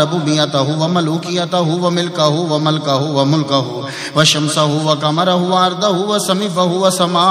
रबूबियतहु व मलूकियतहु व मिल्कहु व मलकहु व मुल्कहु व शमसहु व कमरहु व अर्दहु व समीफहु व समा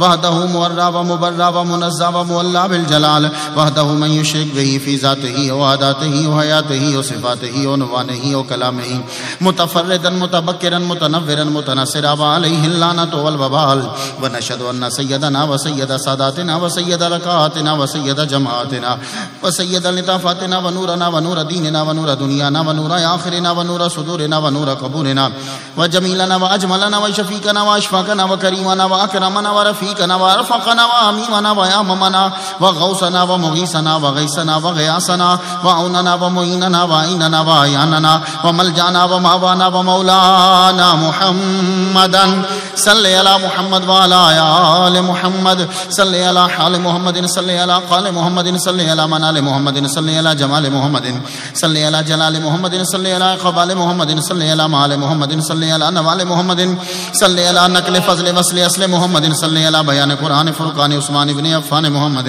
वहदहु मुअर्रा व मुबर्रा व मुनज़्ज़ा व मुअल्ला बिल जलाल वहदहु मन युशरिक बिही फ़ी ज़ातिही व आदातिही व हयातिही व सिफातिही व नुवानिही व कलामिही मुतफरदन मुतबक्किरन मुतनव्विरन मुतनसिरा व अलैहि लानतु वल वबाल व नशहदु अन्न सय्यदना व सय्यद सादातिना व सय्यद रकातिना व सय्यद जमातिना व सय्यद लिताफातिना व नूरना ना वनूर दीन ना वनूर दुनिया ना वनूर आखिर ना वनूर सदूर ना वनूर कबूर ना व जमीला ना व अजमला ना व शफीक ना व अशफाक ना व करीमा ना व अकरम ना व रफीक ना व रफक ना व अमीम ना व यामम ना व गौस ना व मुगीस ना व गैस व गयास व औन व मुईन व आइन व आयान व मलजा व मावा व मौलाना मुहम्मदन सल्ले अला मुहम्मद व अला आल मुहम्मद सल्ले अला हाल मुहम्मद सल्ले अला काल मुहम्मद सल्ले अला मनाल मुहम्मद सल्ले अला जमाल मुहम्मद मोहम्मद जलाल मोहम्मद सल्ली मोहम्मद सल्ली माल मोहम्मद सल्ली अला नवाल मोहम्मद नकल फजल वसल असल मोहम्मद सल्ली बयान कुरान फुरकान उस्मान बिन अफ़ान मोहम्मद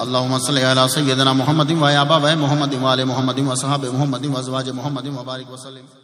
अल्लाहुम्मा सल्लि अला सय्यदना मुहम्मदिन व आबा व मुहम्मदिन व आले मुहम्मदिन व असहाबे मुहम्मदिन व मुहम्मदिन बारिक वसल्लम